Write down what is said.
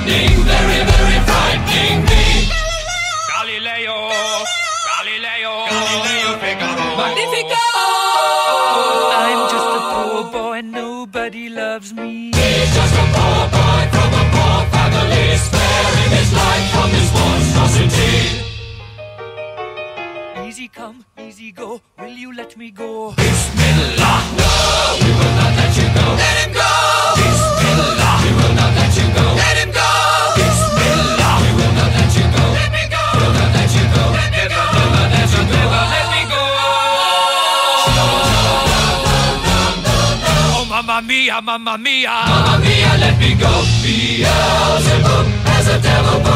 frightening, very, very frightening me. Galileo, Galileo, Galileo Figaro. Magnifico! I'm just a poor boy, nobody loves me. He's just a poor boy from a poor family, sparing his life from this monstrosity. Easy come, easy go, will you let me go? Bismillah, no, mamma mia, mamma mia. Mamma mia, let me go. Beelzebub has a devil